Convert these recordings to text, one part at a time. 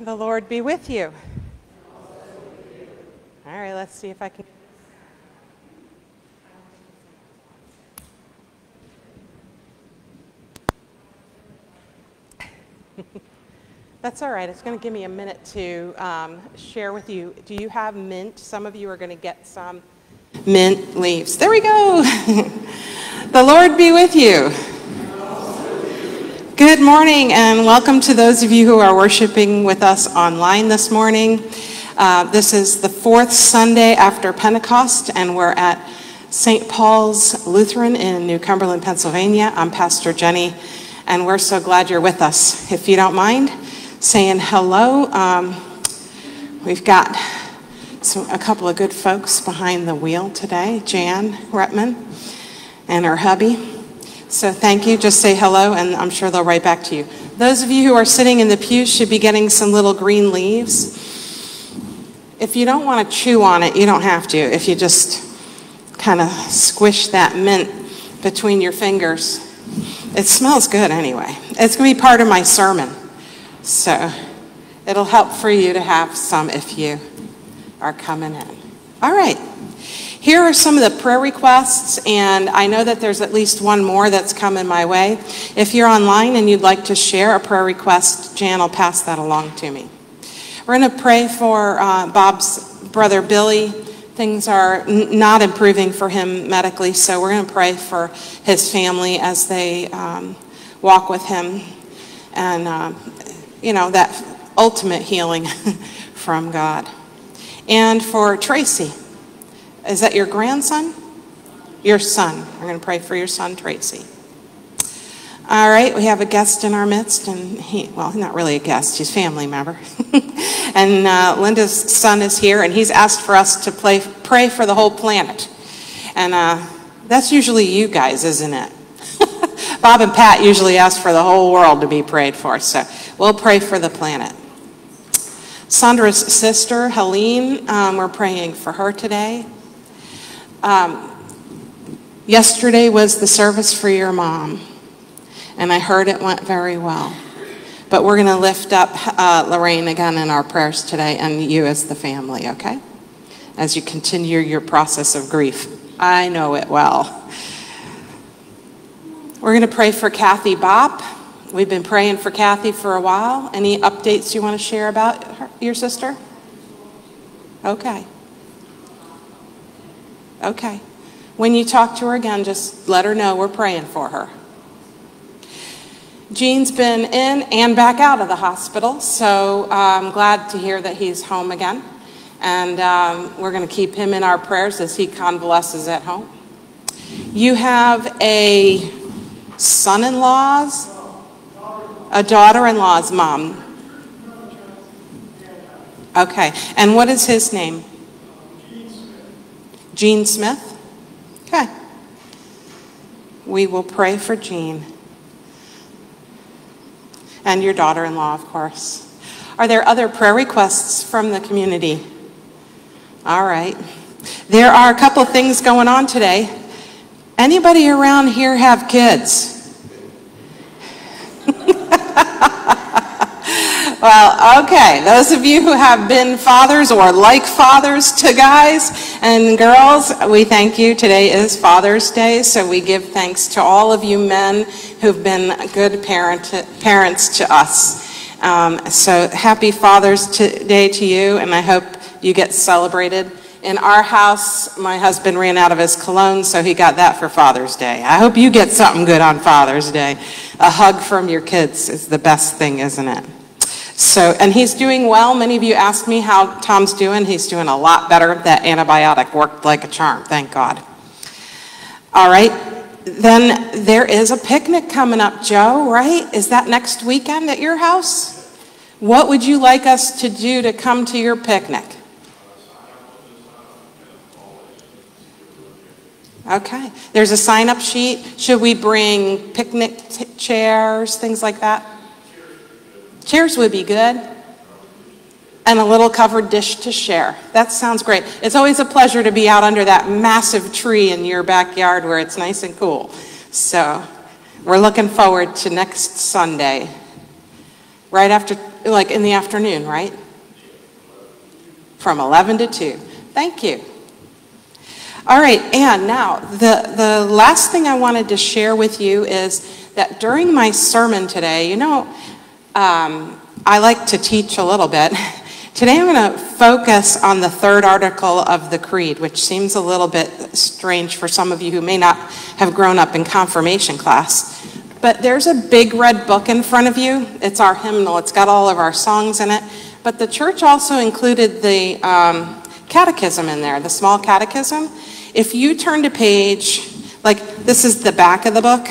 The Lord be with you. All right, let's see if I can. That's all right. It's going to give me a minute to um, share with you. Do you have mint? Some of you are going to get some mint leaves. There we go. the Lord be with you. Good morning, and welcome to those of you who are worshiping with us online this morning. Uh, this is the fourth Sunday after Pentecost, and we're at St. Paul's Lutheran in New Cumberland, Pennsylvania. I'm Pastor Jenny, and we're so glad you're with us. If you don't mind saying hello, um, we've got some, a couple of good folks behind the wheel today Jan Retman and her hubby. So thank you. Just say hello, and I'm sure they'll write back to you. Those of you who are sitting in the pews should be getting some little green leaves. If you don't want to chew on it, you don't have to. If you just kind of squish that mint between your fingers, it smells good anyway. It's going to be part of my sermon. So it'll help for you to have some if you are coming in. All right. Here are some of the prayer requests, and I know that there's at least one more that's coming my way. If you're online and you'd like to share a prayer request, Jan will pass that along to me. We're going to pray for uh, Bob's brother Billy. Things are not improving for him medically, so we're going to pray for his family as they um, walk with him and, uh, you know, that ultimate healing from God. And for Tracy. Is that your grandson? Your son. We're going to pray for your son, Tracy. All right, we have a guest in our midst, and he, well, not really a guest, he's family member. and uh, Linda's son is here, and he's asked for us to play, pray for the whole planet. And uh, that's usually you guys, isn't it? Bob and Pat usually ask for the whole world to be prayed for, so we'll pray for the planet. Sandra's sister, Helene, um, we're praying for her today. Um, yesterday was the service for your mom, and I heard it went very well. But we're going to lift up uh, Lorraine again in our prayers today and you as the family, okay? As you continue your process of grief. I know it well. We're going to pray for Kathy Bopp. We've been praying for Kathy for a while. Any updates you want to share about her, your sister? Okay. Okay. When you talk to her again, just let her know we're praying for her. Gene's been in and back out of the hospital, so I'm glad to hear that he's home again. And um, we're going to keep him in our prayers as he convalesces at home. You have a son in law's, a daughter in law's mom. Okay, and what is his name? Gene Smith? Okay. We will pray for Jean And your daughter in law, of course. Are there other prayer requests from the community? All right. There are a couple things going on today. Anybody around here have kids? Well, okay. Those of you who have been fathers or like fathers to guys and girls, we thank you. Today is Father's Day, so we give thanks to all of you men who've been good parent, parents to us. Um, so happy Father's Day to you, and I hope you get celebrated. In our house, my husband ran out of his cologne, so he got that for Father's Day. I hope you get something good on Father's Day. A hug from your kids is the best thing, isn't it? So, and he's doing well. Many of you asked me how Tom's doing. He's doing a lot better. That antibiotic worked like a charm, thank God. All right, then there is a picnic coming up, Joe, right? Is that next weekend at your house? What would you like us to do to come to your picnic? Okay, there's a sign up sheet. Should we bring picnic chairs, things like that? Chairs would be good. And a little covered dish to share. That sounds great. It's always a pleasure to be out under that massive tree in your backyard where it's nice and cool. So we're looking forward to next Sunday, right after, like in the afternoon, right? From 11 to 2. Thank you. All right, and now the, the last thing I wanted to share with you is that during my sermon today, you know, um, I like to teach a little bit. Today I'm going to focus on the third article of the Creed, which seems a little bit strange for some of you who may not have grown up in confirmation class. But there's a big red book in front of you. It's our hymnal, it's got all of our songs in it. But the church also included the um, catechism in there, the small catechism. If you turn to page, like this is the back of the book,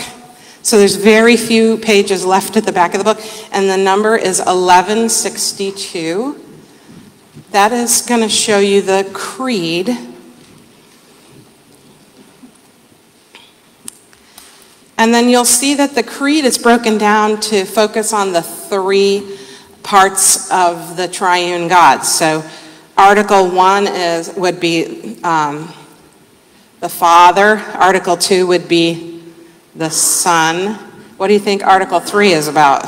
so there's very few pages left at the back of the book, and the number is 1162. That is going to show you the creed. And then you'll see that the creed is broken down to focus on the three parts of the triune God. So Article 1 is, would be um, the Father. Article 2 would be the Son. What do you think Article 3 is about?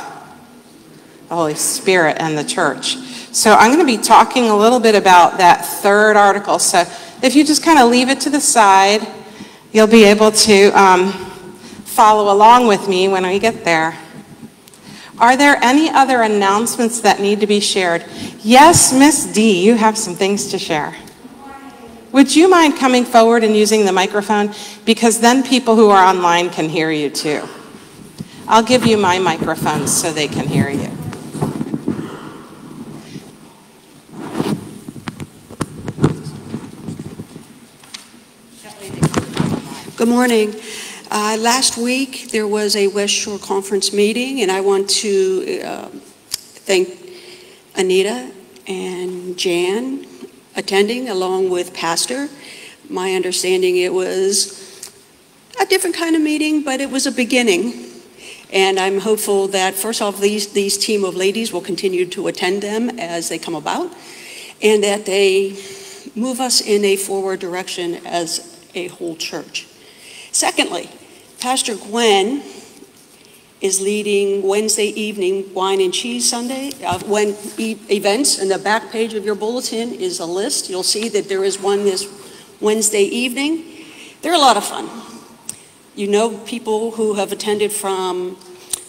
The Holy Spirit and the church. So I'm going to be talking a little bit about that third article. So if you just kind of leave it to the side, you'll be able to um, follow along with me when we get there. Are there any other announcements that need to be shared? Yes, Miss D, you have some things to share. Would you mind coming forward and using the microphone? Because then people who are online can hear you too. I'll give you my microphone so they can hear you. Good morning. Uh, last week there was a West Shore Conference meeting, and I want to uh, thank Anita and Jan attending along with pastor. My understanding it was a different kind of meeting, but it was a beginning. And I'm hopeful that first off, these, these team of ladies will continue to attend them as they come about and that they move us in a forward direction as a whole church. Secondly, Pastor Gwen is leading Wednesday evening wine and cheese Sunday. Uh, when e- events, And the back page of your bulletin is a list. You'll see that there is one this Wednesday evening. They're a lot of fun. You know people who have attended from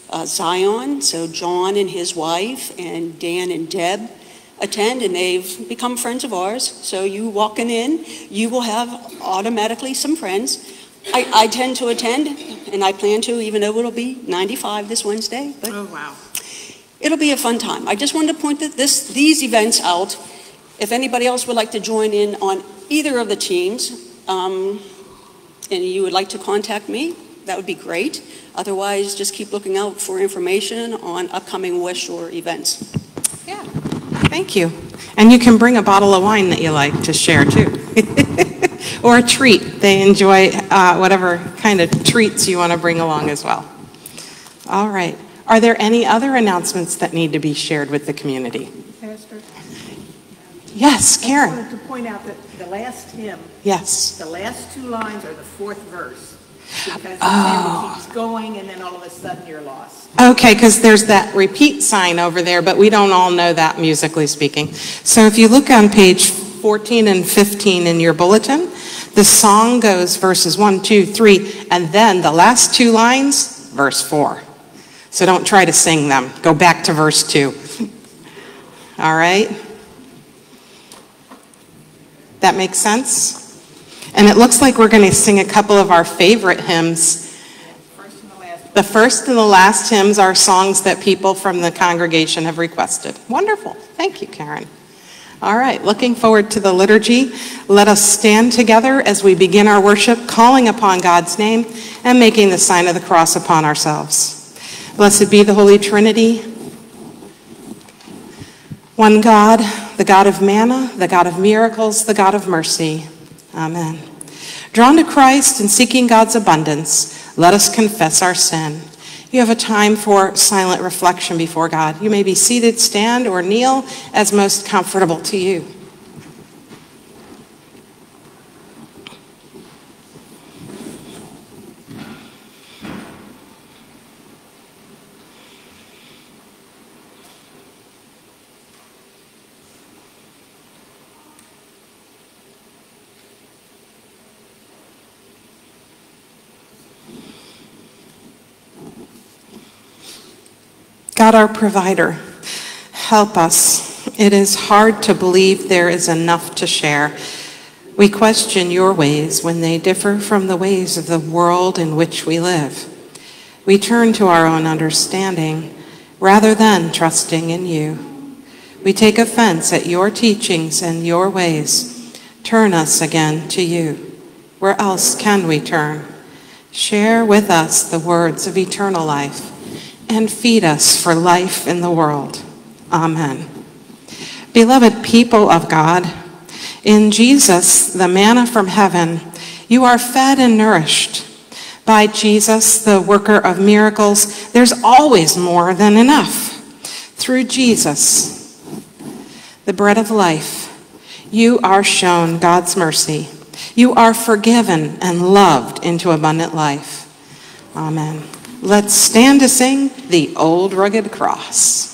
uh, Zion, so John and his wife, and Dan and Deb attend, and they've become friends of ours. So you walking in, you will have automatically some friends. I, I tend to attend, and I plan to, even though it'll be 95 this Wednesday, but Oh, wow. it'll be a fun time. I just wanted to point that this, these events out. If anybody else would like to join in on either of the teams, um, and you would like to contact me, that would be great. Otherwise, just keep looking out for information on upcoming West Shore events. Yeah, thank you. And you can bring a bottle of wine that you like to share too. Or a treat. They enjoy uh, whatever kind of treats you want to bring along as well. All right. Are there any other announcements that need to be shared with the community? Pastor, Yes, I Karen? wanted to point out that the last hymn, Yes. the last two lines are the fourth verse. Because the Oh. keeps going and then all of a sudden you're lost. Okay, because there's that repeat sign over there, but we don't all know that musically speaking. So if you look on page 14 and 15 in your bulletin, the song goes verses 1, 2, 3, and then the last two lines, verse 4. So don't try to sing them. Go back to verse 2. All right? That makes sense? And it looks like we're going to sing a couple of our favorite hymns the first and the last hymns are songs that people from the congregation have requested. Wonderful. Thank you, Karen. All right, looking forward to the liturgy. Let us stand together as we begin our worship, calling upon God's name and making the sign of the cross upon ourselves. Blessed be the Holy Trinity, one God, the God of manna, the God of miracles, the God of mercy. Amen. Drawn to Christ and seeking God's abundance, let us confess our sin. You have a time for silent reflection before God. You may be seated, stand, or kneel as most comfortable to you. God, our provider, help us. It is hard to believe there is enough to share. We question your ways when they differ from the ways of the world in which we live. We turn to our own understanding rather than trusting in you. We take offense at your teachings and your ways. Turn us again to you. Where else can we turn? Share with us the words of eternal life and feed us for life in the world. Amen. Beloved people of God, in Jesus, the manna from heaven, you are fed and nourished. By Jesus, the worker of miracles, there's always more than enough. Through Jesus, the bread of life, you are shown God's mercy. You are forgiven and loved into abundant life. Amen. Let's stand to sing the old rugged cross.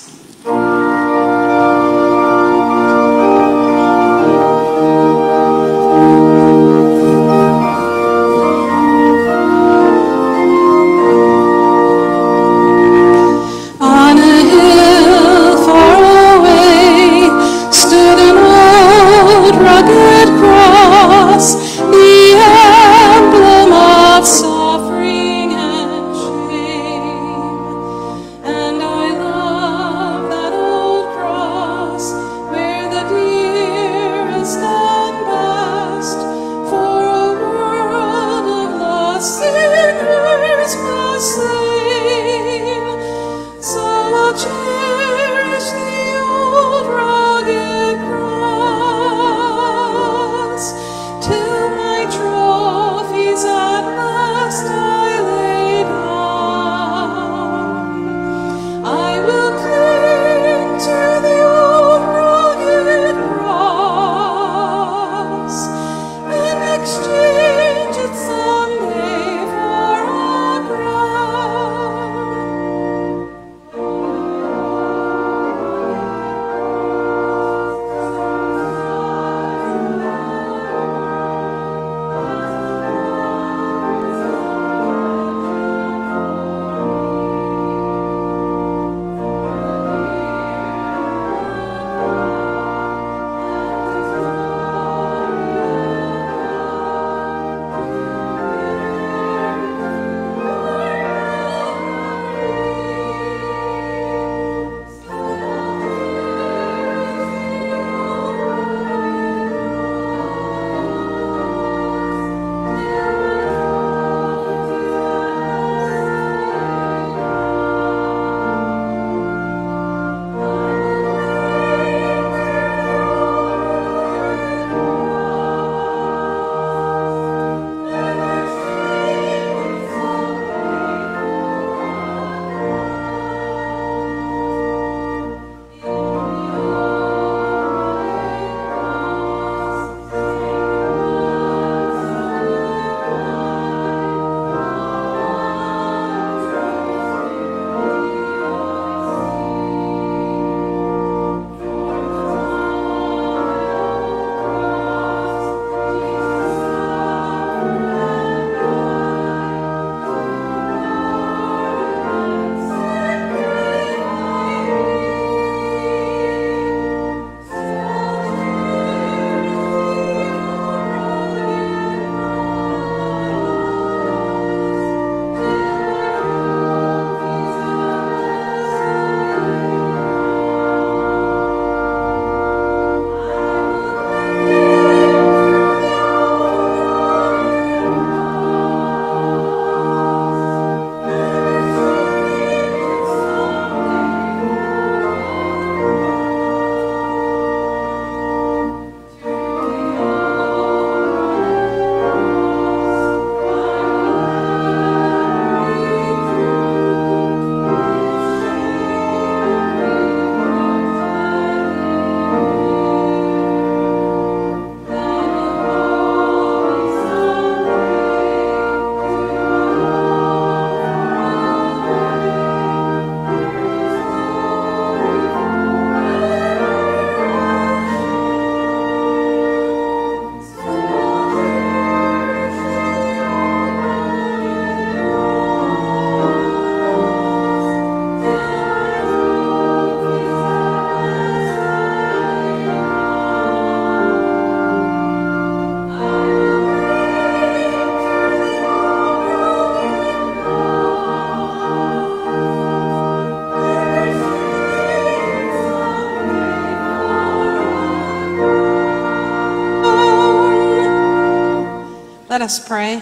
Us pray.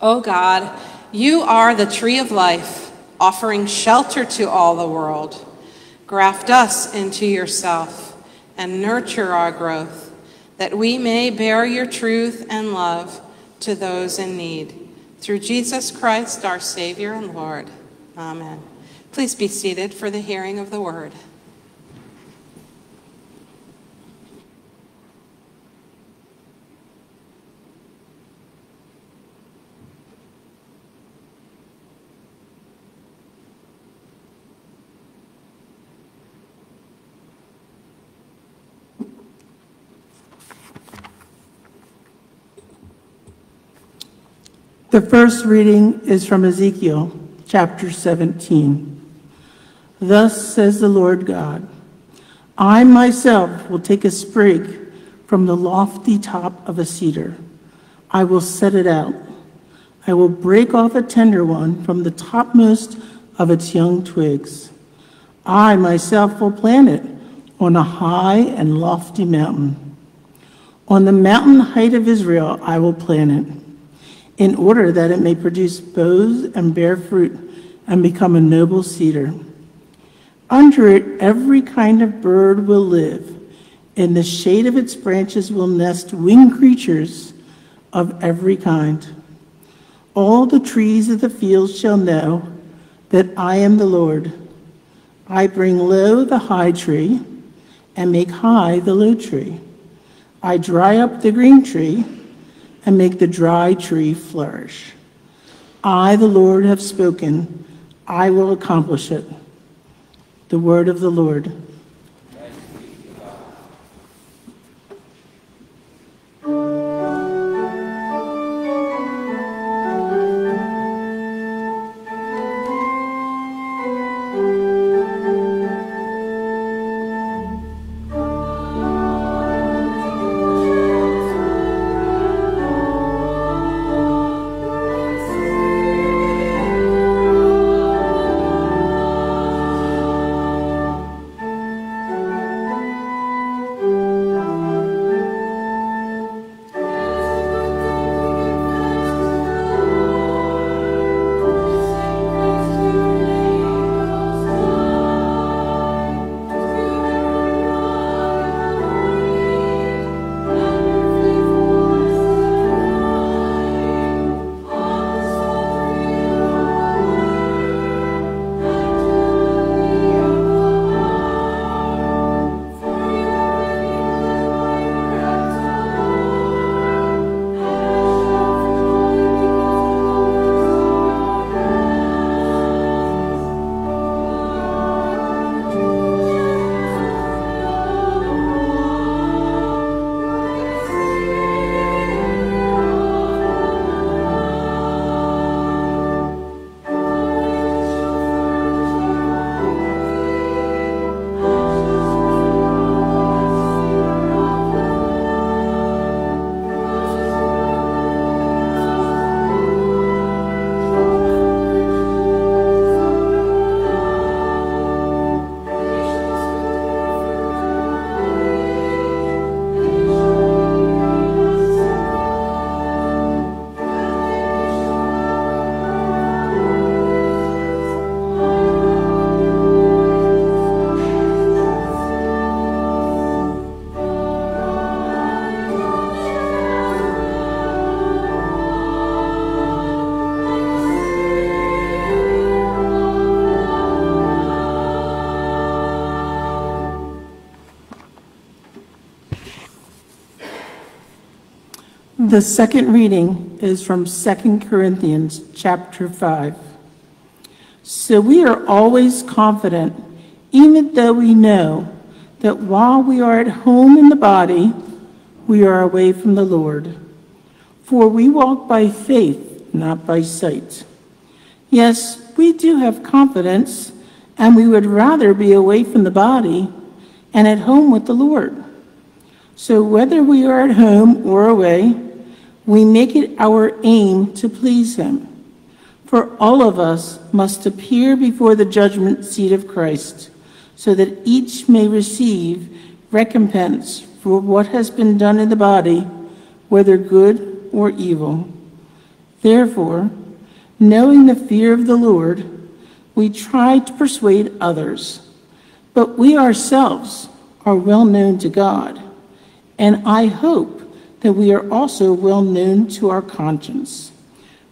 O God, you are the tree of life, offering shelter to all the world. Graft us into yourself and nurture our growth, that we may bear your truth and love to those in need. Through Jesus Christ, our Savior and Lord. Amen. Please be seated for the hearing of the word. The first reading is from Ezekiel chapter 17. Thus says the Lord God I myself will take a sprig from the lofty top of a cedar. I will set it out. I will break off a tender one from the topmost of its young twigs. I myself will plant it on a high and lofty mountain. On the mountain height of Israel, I will plant it in order that it may produce boughs and bear fruit and become a noble cedar. Under it, every kind of bird will live. In the shade of its branches will nest winged creatures of every kind. All the trees of the field shall know that I am the Lord. I bring low the high tree and make high the low tree. I dry up the green tree and make the dry tree flourish. I, the Lord, have spoken. I will accomplish it. The word of the Lord. The second reading is from 2 Corinthians chapter 5. So we are always confident, even though we know that while we are at home in the body, we are away from the Lord. For we walk by faith, not by sight. Yes, we do have confidence, and we would rather be away from the body and at home with the Lord. So whether we are at home or away, we make it our aim to please him. For all of us must appear before the judgment seat of Christ, so that each may receive recompense for what has been done in the body, whether good or evil. Therefore, knowing the fear of the Lord, we try to persuade others. But we ourselves are well known to God, and I hope that we are also well known to our conscience.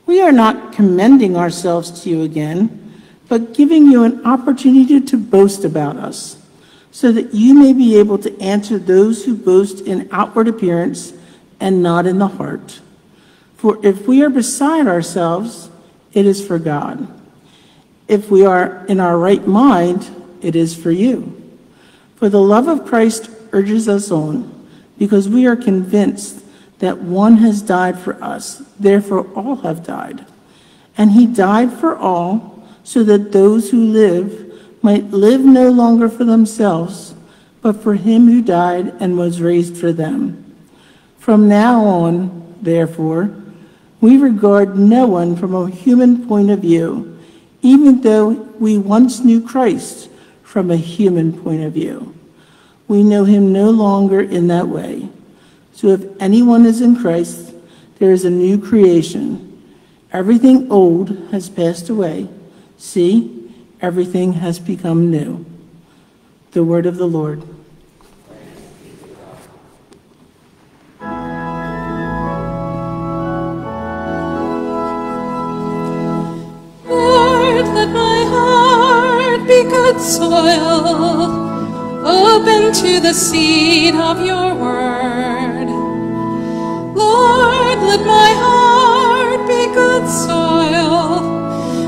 We are not commending ourselves to you again, but giving you an opportunity to boast about us, so that you may be able to answer those who boast in outward appearance and not in the heart. For if we are beside ourselves, it is for God. If we are in our right mind, it is for you. For the love of Christ urges us on, because we are convinced that one has died for us, therefore all have died. And he died for all, so that those who live might live no longer for themselves, but for him who died and was raised for them. From now on, therefore, we regard no one from a human point of view, even though we once knew Christ from a human point of view. We know him no longer in that way. So if anyone is in Christ, there is a new creation. Everything old has passed away. See, everything has become new. The word of the Lord. Lord, let my heart be good soil, open to the seed of your word. Lord, let my heart be good soil,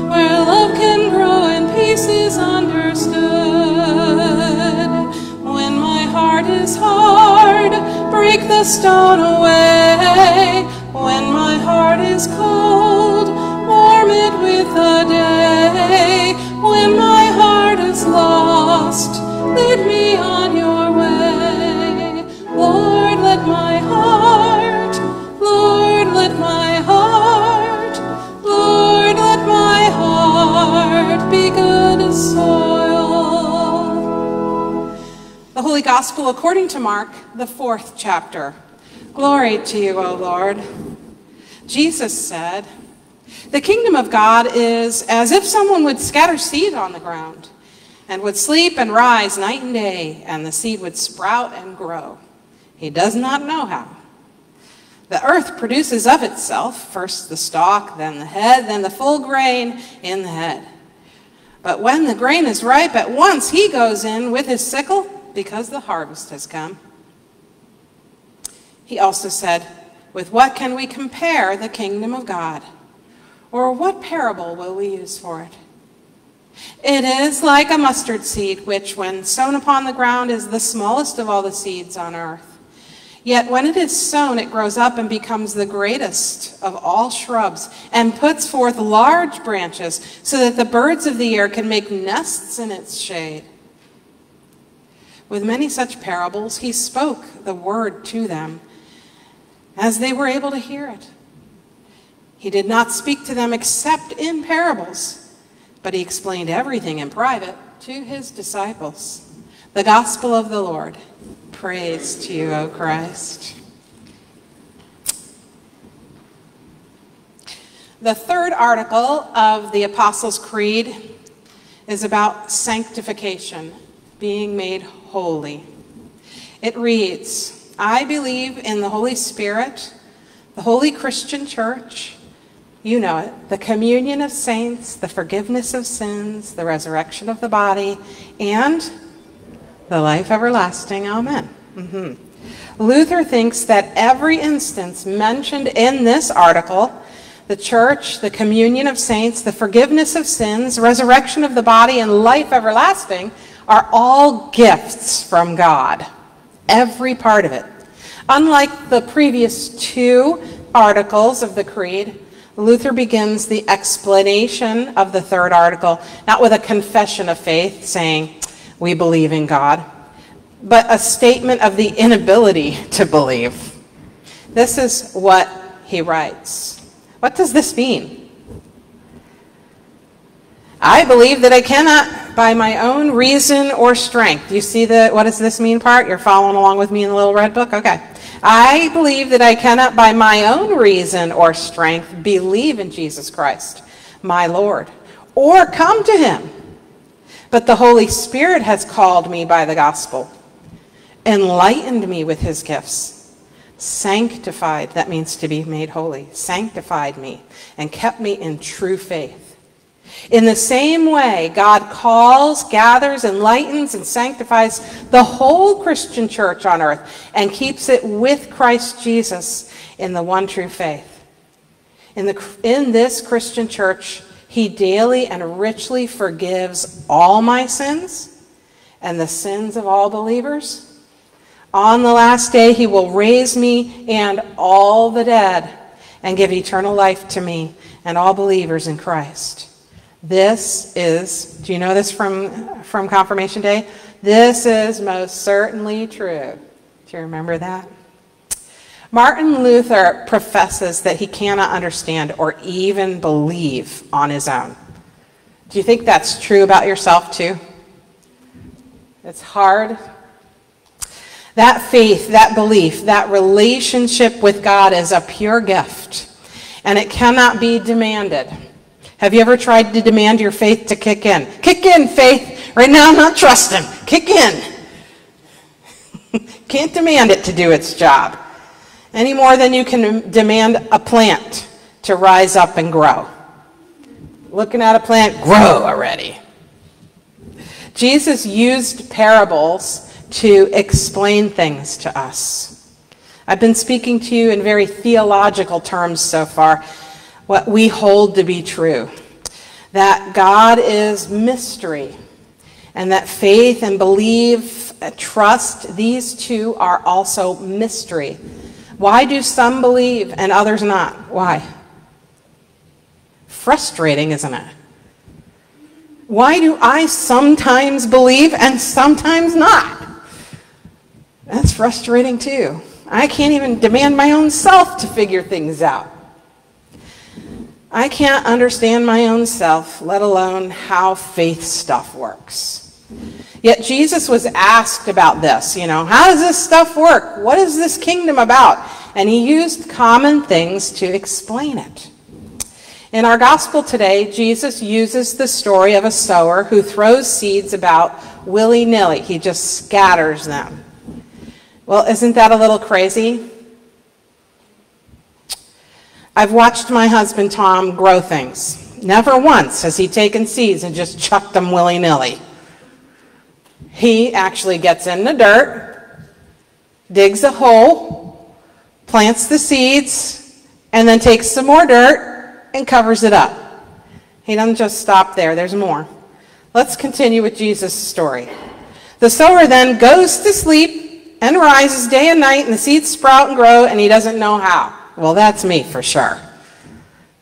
where love can grow and peace is understood. When my heart is hard, break the stone away. When my heart is cold, warm it with a day. Lead me on your way. Lord, let my heart, Lord, let my heart, Lord, let my heart be good soil. The Holy Gospel according to Mark, the fourth chapter. Glory to you, O Lord. Jesus said, The kingdom of God is as if someone would scatter seed on the ground and would sleep and rise night and day, and the seed would sprout and grow. He does not know how. The earth produces of itself first the stalk, then the head, then the full grain in the head. But when the grain is ripe, at once he goes in with his sickle because the harvest has come. He also said, With what can we compare the kingdom of God? Or what parable will we use for it? It is like a mustard seed, which, when sown upon the ground, is the smallest of all the seeds on earth. Yet when it is sown, it grows up and becomes the greatest of all shrubs, and puts forth large branches, so that the birds of the air can make nests in its shade. With many such parables, he spoke the word to them, as they were able to hear it. He did not speak to them except in parables, but he explained everything in private to his disciples. The gospel of the Lord. Praise to you, O Christ. The third article of the Apostles' Creed is about sanctification, being made holy. It reads I believe in the Holy Spirit, the Holy Christian Church. You know it the communion of saints, the forgiveness of sins, the resurrection of the body, and the life everlasting. Amen. Mhm. Luther thinks that every instance mentioned in this article the church, the communion of saints, the forgiveness of sins, resurrection of the body, and life everlasting are all gifts from God. Every part of it. Unlike the previous two articles of the Creed, Luther begins the explanation of the third article not with a confession of faith saying, We believe in God, but a statement of the inability to believe. This is what he writes. What does this mean? I believe that I cannot, by my own reason or strength. You see the what does this mean part? You're following along with me in the little red book? Okay. I believe that I cannot by my own reason or strength believe in Jesus Christ, my Lord, or come to him. But the Holy Spirit has called me by the gospel, enlightened me with his gifts, sanctified, that means to be made holy, sanctified me, and kept me in true faith. In the same way, God calls, gathers, enlightens, and sanctifies the whole Christian church on earth and keeps it with Christ Jesus in the one true faith. In, the, in this Christian church, he daily and richly forgives all my sins and the sins of all believers. On the last day, he will raise me and all the dead and give eternal life to me and all believers in Christ. This is, do you know this from, from Confirmation Day? This is most certainly true. Do you remember that? Martin Luther professes that he cannot understand or even believe on his own. Do you think that's true about yourself too? It's hard. That faith, that belief, that relationship with God is a pure gift, and it cannot be demanded. Have you ever tried to demand your faith to kick in? Kick in, faith. Right now, I'm not trusting. Kick in. Can't demand it to do its job any more than you can demand a plant to rise up and grow. Looking at a plant, grow already. Jesus used parables to explain things to us. I've been speaking to you in very theological terms so far what we hold to be true that God is mystery, and that faith and belief, uh, trust, these two are also mystery. Why do some believe and others not? Why? Frustrating, isn't it? Why do I sometimes believe and sometimes not? That's frustrating too. I can't even demand my own self to figure things out. I can't understand my own self, let alone how faith stuff works. Yet Jesus was asked about this, you know, how does this stuff work? What is this kingdom about? And he used common things to explain it. In our gospel today, Jesus uses the story of a sower who throws seeds about willy nilly. He just scatters them. Well, isn't that a little crazy? I've watched my husband Tom grow things. Never once has he taken seeds and just chucked them willy nilly. He actually gets in the dirt, digs a hole, plants the seeds, and then takes some more dirt and covers it up. He doesn't just stop there, there's more. Let's continue with Jesus' story. The sower then goes to sleep and rises day and night, and the seeds sprout and grow, and he doesn't know how. Well, that's me for sure.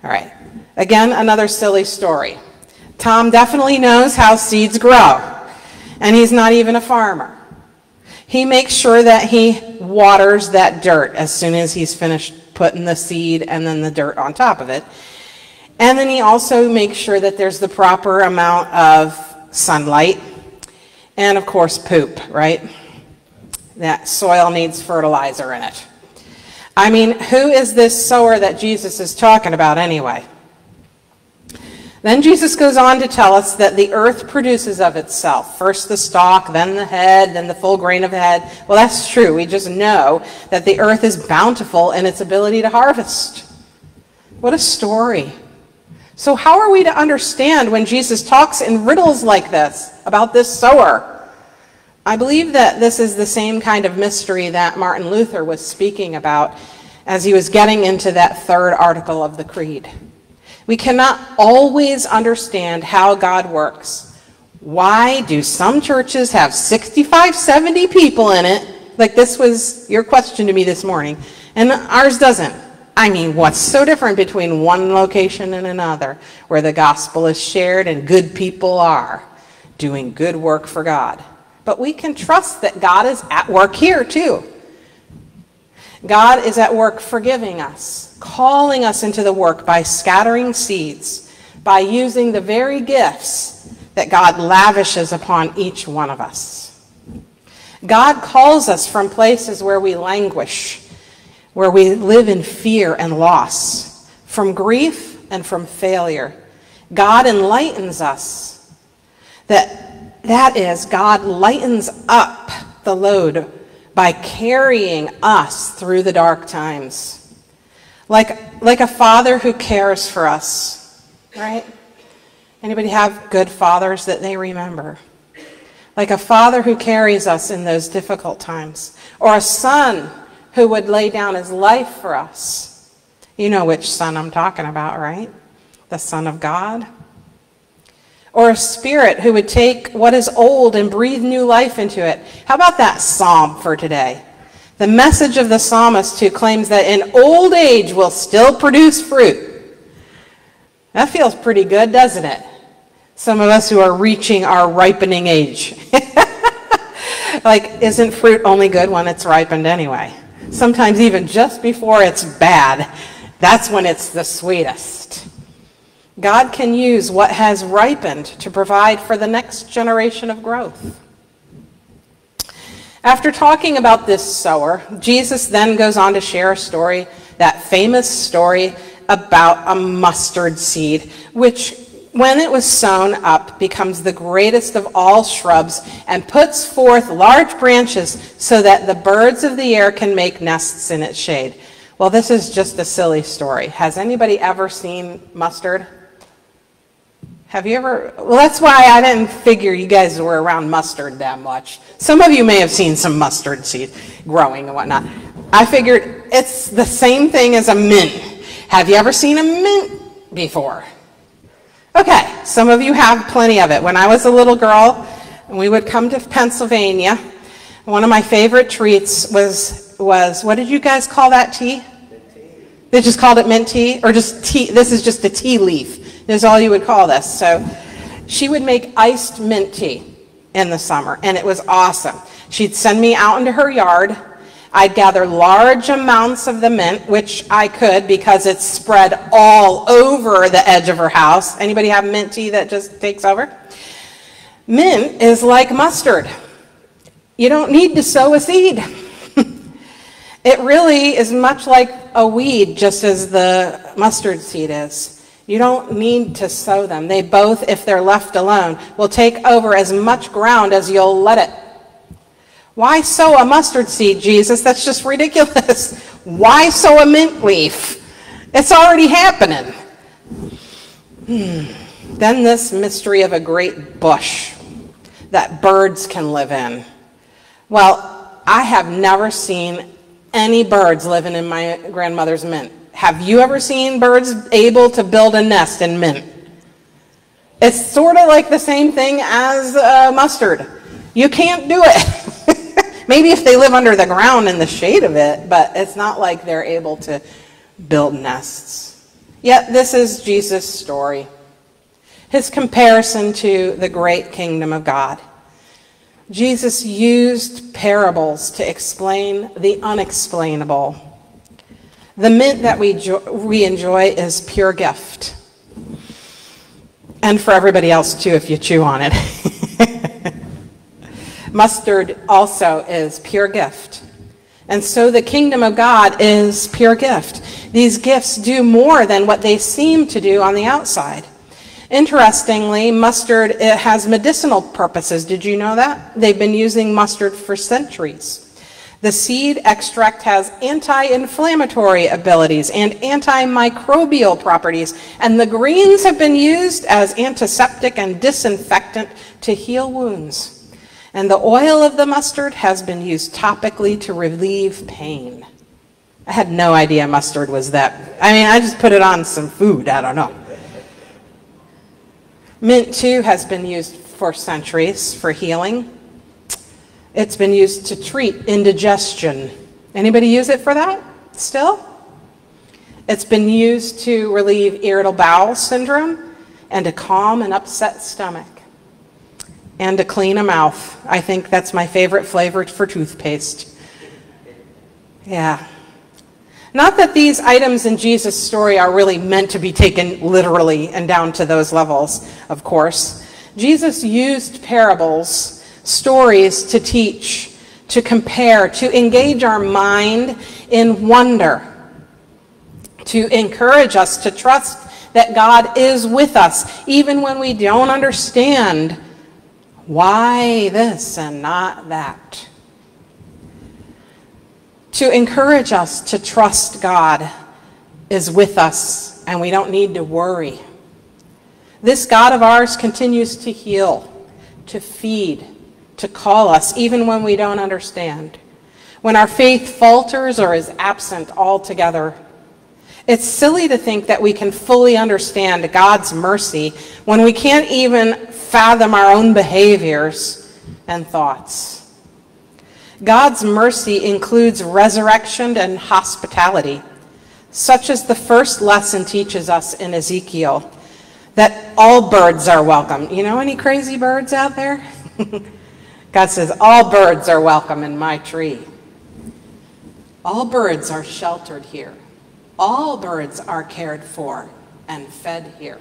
All right. Again, another silly story. Tom definitely knows how seeds grow, and he's not even a farmer. He makes sure that he waters that dirt as soon as he's finished putting the seed and then the dirt on top of it. And then he also makes sure that there's the proper amount of sunlight and, of course, poop, right? That soil needs fertilizer in it. I mean, who is this sower that Jesus is talking about anyway? Then Jesus goes on to tell us that the earth produces of itself. First the stalk, then the head, then the full grain of the head. Well, that's true. We just know that the earth is bountiful in its ability to harvest. What a story. So, how are we to understand when Jesus talks in riddles like this about this sower? I believe that this is the same kind of mystery that Martin Luther was speaking about as he was getting into that third article of the Creed. We cannot always understand how God works. Why do some churches have 65, 70 people in it? Like this was your question to me this morning, and ours doesn't. I mean, what's so different between one location and another where the gospel is shared and good people are doing good work for God? But we can trust that God is at work here too. God is at work forgiving us, calling us into the work by scattering seeds, by using the very gifts that God lavishes upon each one of us. God calls us from places where we languish where we live in fear and loss, from grief and from failure. God enlightens us. That, that is, God lightens up the load by carrying us through the dark times. Like, like a father who cares for us, right? Anybody have good fathers that they remember? Like a father who carries us in those difficult times, or a son who would lay down his life for us. You know which son I'm talking about, right? The Son of God. Or a spirit who would take what is old and breathe new life into it. How about that psalm for today? The message of the psalmist who claims that in old age will still produce fruit. That feels pretty good, doesn't it? Some of us who are reaching our ripening age. like, isn't fruit only good when it's ripened anyway? Sometimes even just before it's bad, that's when it's the sweetest. God can use what has ripened to provide for the next generation of growth. After talking about this sower, Jesus then goes on to share a story, that famous story about a mustard seed, which when it was sown up becomes the greatest of all shrubs and puts forth large branches so that the birds of the air can make nests in its shade. Well, this is just a silly story. Has anybody ever seen mustard? Have you ever? Well, that's why I didn't figure you guys were around mustard that much. Some of you may have seen some mustard seed growing and whatnot. I figured it's the same thing as a mint. Have you ever seen a mint before? Okay, some of you have plenty of it. When I was a little girl, we would come to Pennsylvania. One of my favorite treats was was what did you guys call that tea? They just called it mint tea, or just tea. This is just a tea leaf is all you would call this. So she would make iced mint tea in the summer, and it was awesome. She'd send me out into her yard. I'd gather large amounts of the mint, which I could because it's spread all over the edge of her house. Anybody have mint tea that just takes over? Mint is like mustard. You don't need to sow a seed. it really is much like a weed, just as the mustard seed is. You don't need to sow them. They both, if they're left alone, will take over as much ground as you'll let it. Why sow a mustard seed, Jesus? That's just ridiculous. Why sow a mint leaf? It's already happening. Hmm. Then this mystery of a great bush that birds can live in. Well, I have never seen any birds living in my grandmother's mint. Have you ever seen birds able to build a nest in mint? It's sort of like the same thing as uh, mustard. You can't do it. Maybe if they live under the ground in the shade of it, but it's not like they're able to build nests. Yet this is Jesus' story. His comparison to the great kingdom of God. Jesus used parables to explain the unexplainable. The mint that we, we enjoy is pure gift. And for everybody else too, if you chew on it. Mustard also is pure gift. And so the kingdom of God is pure gift. These gifts do more than what they seem to do on the outside. Interestingly, mustard it has medicinal purposes. Did you know that? They've been using mustard for centuries. The seed extract has anti-inflammatory abilities and antimicrobial properties, and the greens have been used as antiseptic and disinfectant to heal wounds. And the oil of the mustard has been used topically to relieve pain. I had no idea mustard was that. I mean, I just put it on some food. I don't know. Mint, too, has been used for centuries for healing. It's been used to treat indigestion. Anybody use it for that still? It's been used to relieve irritable bowel syndrome and to calm an upset stomach and to clean a mouth. I think that's my favorite flavor for toothpaste. Yeah. Not that these items in Jesus' story are really meant to be taken literally and down to those levels, of course. Jesus used parables stories to teach, to compare, to engage our mind in wonder, to encourage us to trust that God is with us, even when we don't understand why this and not that. To encourage us to trust God is with us and we don't need to worry. This God of ours continues to heal, to feed, to call us, even when we don't understand. When our faith falters or is absent altogether, it's silly to think that we can fully understand God's mercy when we can't even fathom our own behaviors and thoughts. God's mercy includes resurrection and hospitality, such as the first lesson teaches us in Ezekiel that all birds are welcome. You know any crazy birds out there? God says, All birds are welcome in my tree. All birds are sheltered here. All birds are cared for and fed here.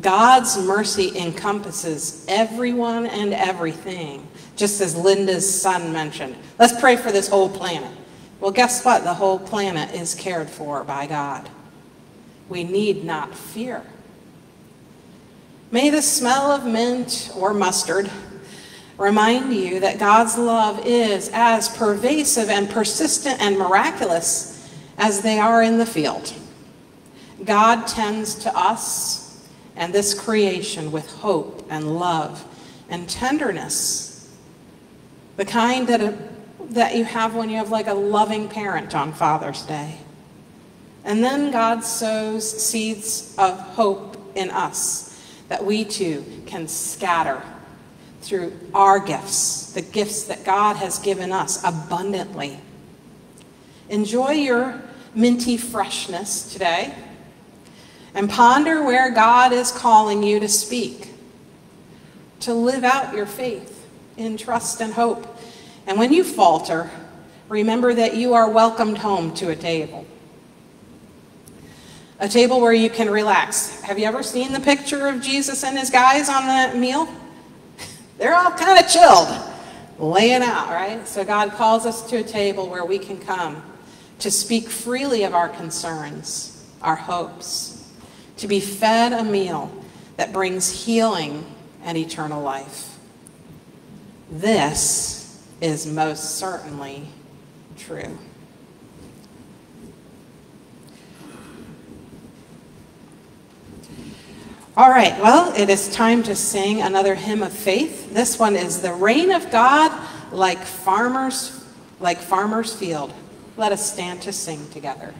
God's mercy encompasses everyone and everything, just as Linda's son mentioned. Let's pray for this whole planet. Well, guess what? The whole planet is cared for by God. We need not fear. May the smell of mint or mustard remind you that God's love is as pervasive and persistent and miraculous as they are in the field. God tends to us and this creation with hope and love and tenderness, the kind that, that you have when you have like a loving parent on Father's Day. And then God sows seeds of hope in us that we too can scatter through our gifts, the gifts that God has given us abundantly. Enjoy your minty freshness today and ponder where God is calling you to speak, to live out your faith in trust and hope. And when you falter, remember that you are welcomed home to a table. A table where you can relax. Have you ever seen the picture of Jesus and his guys on the meal? They're all kind of chilled, laying out, right? So God calls us to a table where we can come to speak freely of our concerns, our hopes, to be fed a meal that brings healing and eternal life. This is most certainly true. All right, well, it is time to sing another hymn of faith. This one is The Reign of God like farmers like farmers field. Let us stand to sing together.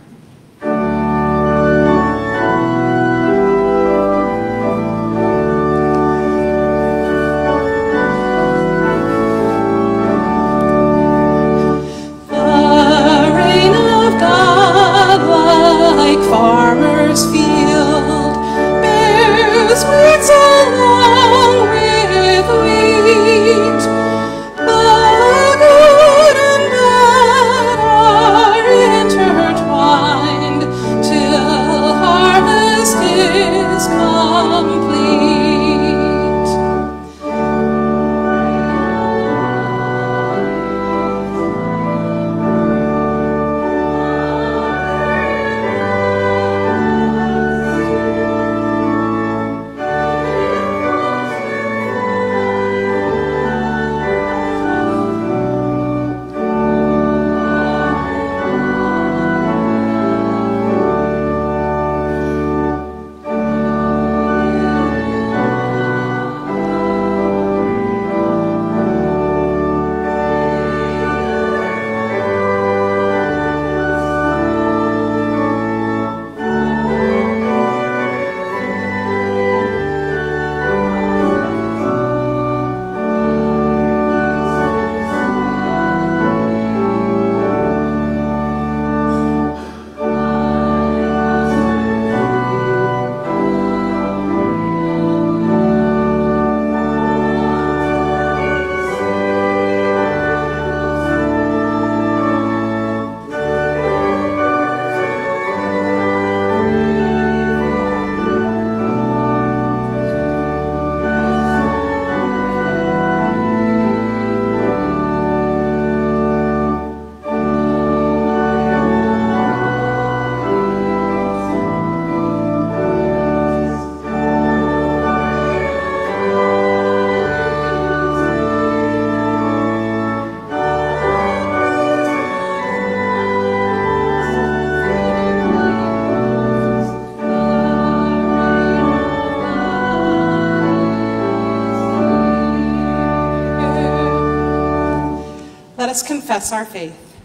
Confess our faith.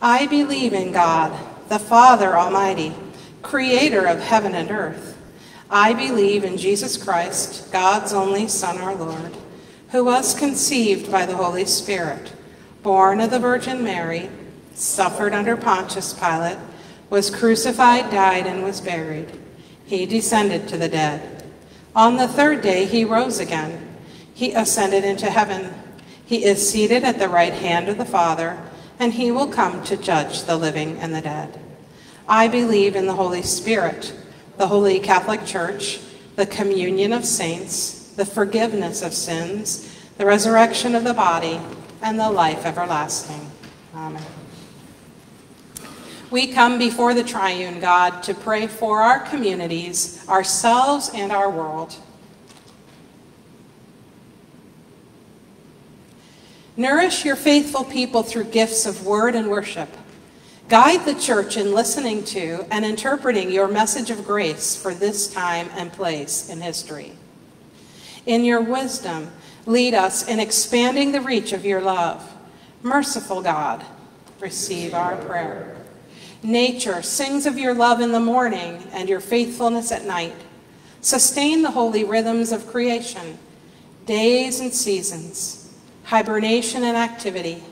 I believe in God, the Father Almighty, creator of heaven and earth. I believe in Jesus Christ, God's only Son, our Lord, who was conceived by the Holy Spirit, born of the Virgin Mary, suffered under Pontius Pilate, was crucified, died, and was buried. He descended to the dead. On the third day he rose again. He ascended into heaven. He is seated at the right hand of the Father, and he will come to judge the living and the dead. I believe in the Holy Spirit, the Holy Catholic Church, the communion of saints, the forgiveness of sins, the resurrection of the body, and the life everlasting. Amen. We come before the triune God to pray for our communities, ourselves, and our world. Nourish your faithful people through gifts of word and worship. Guide the church in listening to and interpreting your message of grace for this time and place in history. In your wisdom, lead us in expanding the reach of your love. Merciful God, receive our prayer. Nature sings of your love in the morning and your faithfulness at night. Sustain the holy rhythms of creation, days and seasons, hibernation and activity,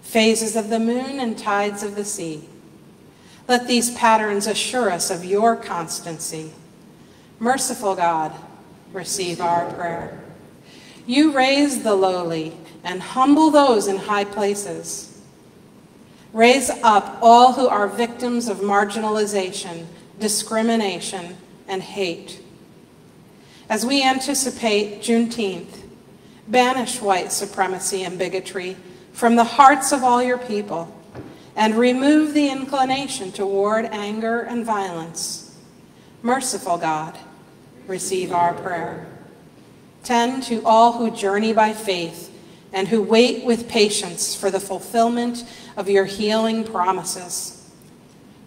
phases of the moon and tides of the sea. Let these patterns assure us of your constancy. Merciful God, receive our prayer. You raise the lowly and humble those in high places. Raise up all who are victims of marginalization, discrimination, and hate. As we anticipate Juneteenth, banish white supremacy and bigotry from the hearts of all your people and remove the inclination toward anger and violence. Merciful God, receive our prayer. Tend to all who journey by faith and who wait with patience for the fulfillment of your healing promises.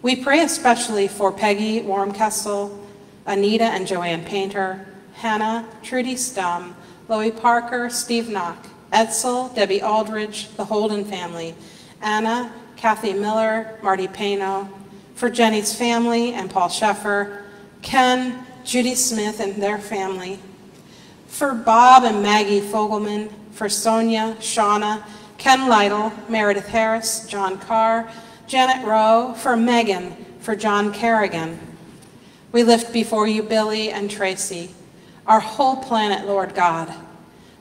We pray especially for Peggy Warmkessel, Anita and Joanne Painter, Hannah, Trudy Stum, Loie Parker, Steve Knock, Edsel, Debbie Aldridge, the Holden family, Anna, Kathy Miller, Marty Pano, for Jenny's family and Paul Sheffer, Ken, Judy Smith and their family, for Bob and Maggie Fogelman, for Sonia, Shauna, Ken Lytle, Meredith Harris, John Carr, Janet Rowe, for Megan, for John Kerrigan. We lift before you Billy and Tracy, our whole planet, Lord God.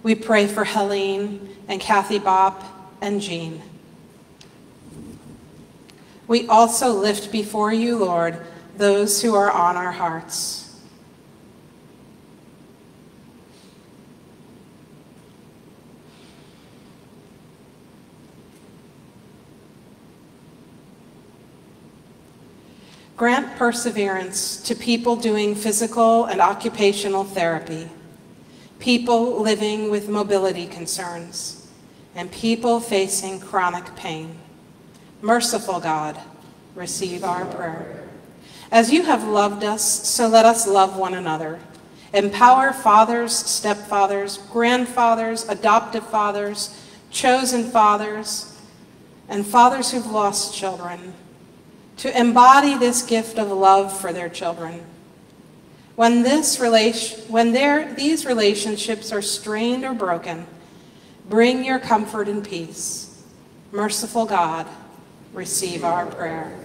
We pray for Helene and Kathy Bopp and Jean. We also lift before you, Lord, those who are on our hearts. Grant perseverance to people doing physical and occupational therapy, people living with mobility concerns, and people facing chronic pain. Merciful God, receive our prayer. As you have loved us, so let us love one another. Empower fathers, stepfathers, grandfathers, adoptive fathers, chosen fathers, and fathers who've lost children to embody this gift of love for their children. When, this relation, when these relationships are strained or broken, bring your comfort and peace. Merciful God, receive our prayer.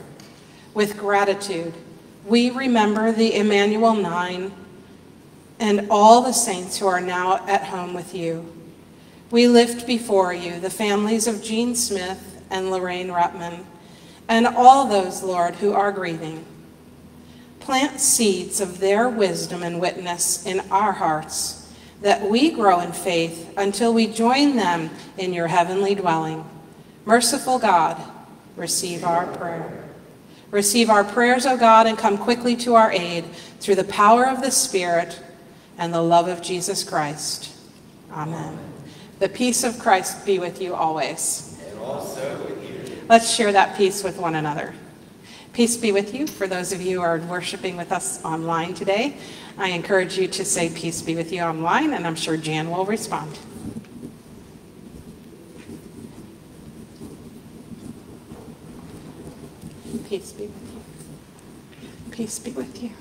With gratitude, we remember the Emanuel Nine and all the saints who are now at home with you. We lift before you the families of Jean Smith and Lorraine Rutman, and all those, Lord, who are grieving. Plant seeds of their wisdom and witness in our hearts, that we grow in faith until we join them in your heavenly dwelling. Merciful God, receive our prayer. Receive our prayers, O God, and come quickly to our aid through the power of the Spirit and the love of Jesus Christ. Amen. The peace of Christ be with you always. Let's share that peace with one another. Peace be with you. For those of you who are worshiping with us online today, I encourage you to say peace be with you online, and I'm sure Jan will respond. Peace be with you. Peace be with you.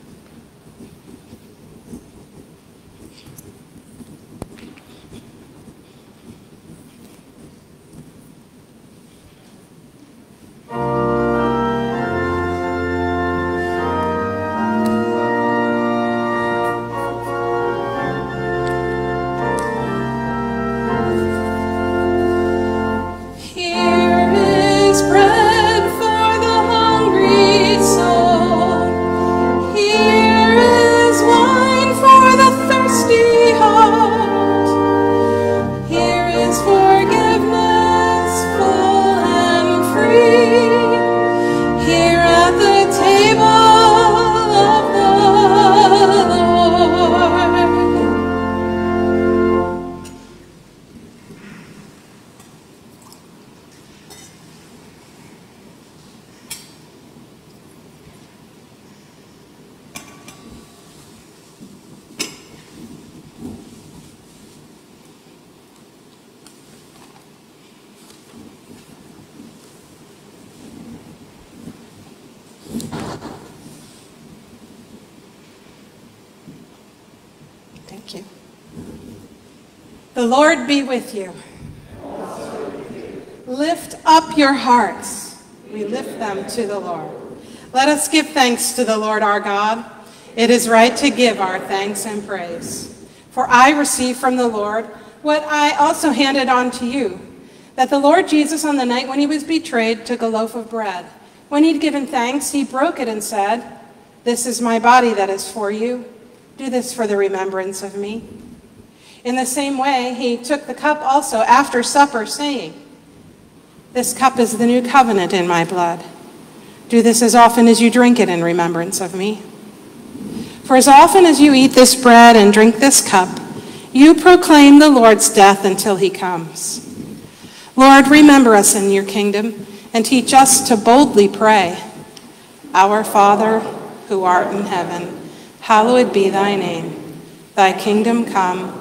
Here with you. Lift up your hearts. We lift them to the Lord. Let us give thanks to the Lord our God. It is right to give our thanks and praise. For I received from the Lord what I also handed on to you that the Lord Jesus, on the night when he was betrayed, took a loaf of bread. When he'd given thanks, he broke it and said, This is my body that is for you. Do this for the remembrance of me. In the same way, he took the cup also after supper, saying, This cup is the new covenant in my blood. Do this as often as you drink it in remembrance of me. For as often as you eat this bread and drink this cup, you proclaim the Lord's death until he comes. Lord, remember us in your kingdom and teach us to boldly pray. Our Father, who art in heaven, hallowed be thy name. Thy kingdom come,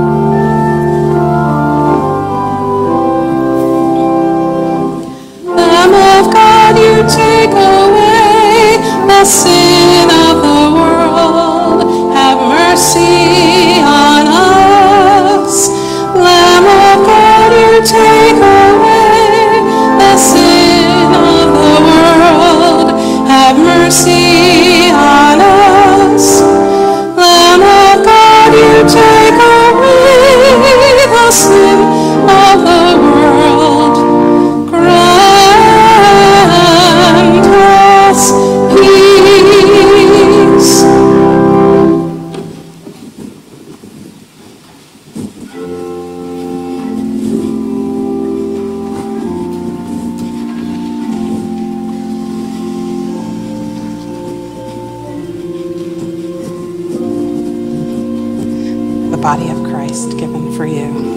Away Christ given for you.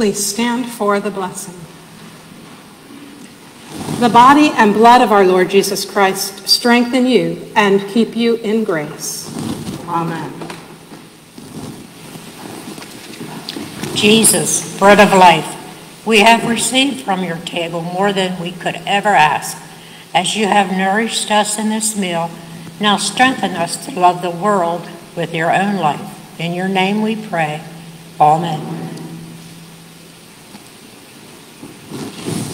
Please stand for the blessing. The body and blood of our Lord Jesus Christ strengthen you and keep you in grace. Amen. Jesus, bread of life, we have received from your table more than we could ever ask. As you have nourished us in this meal, now strengthen us to love the world with your own life. In your name we pray. Amen.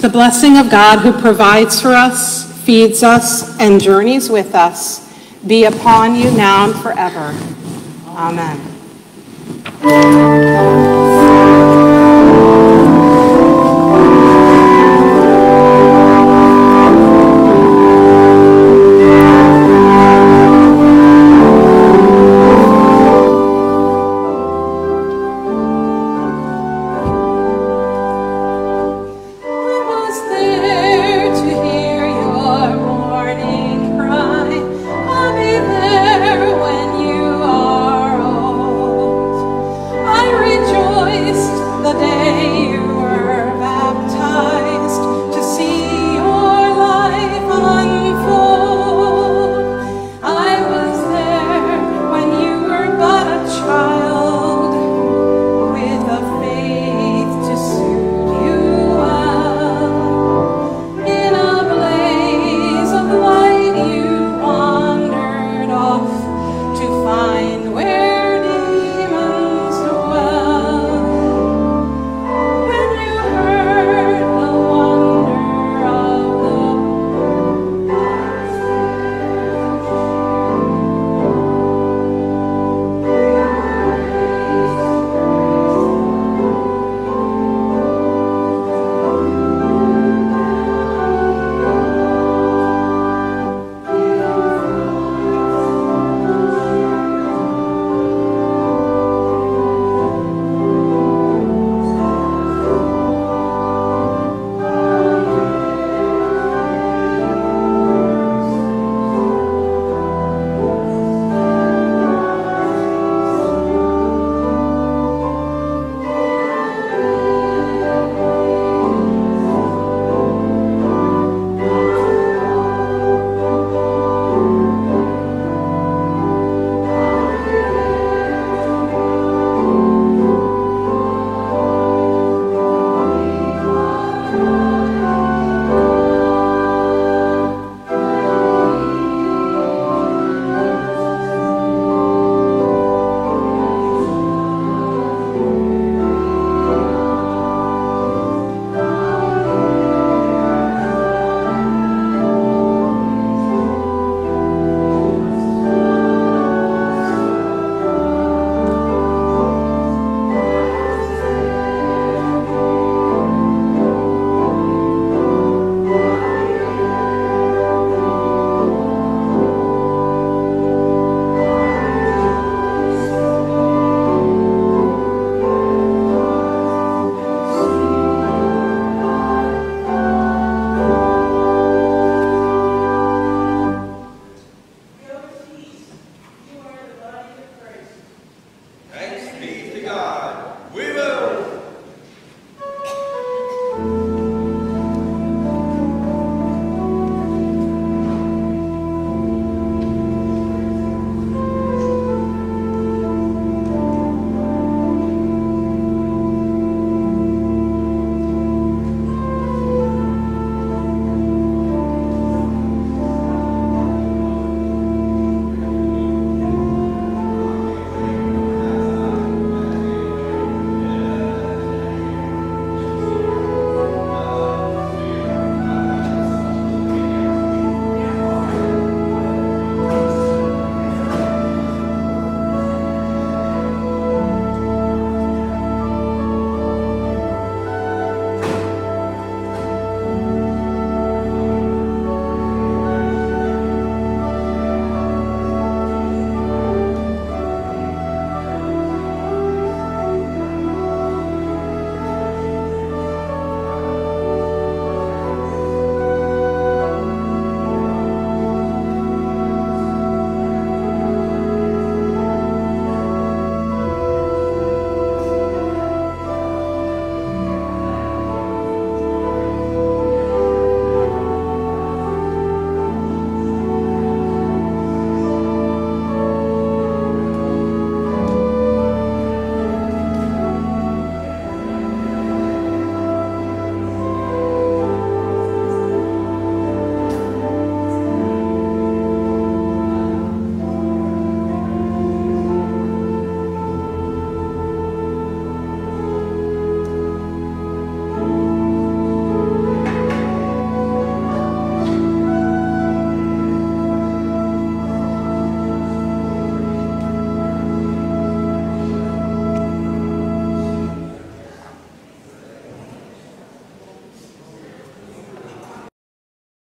The blessing of God who provides for us, feeds us, and journeys with us be upon you now and forever. Amen. find